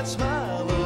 that smile.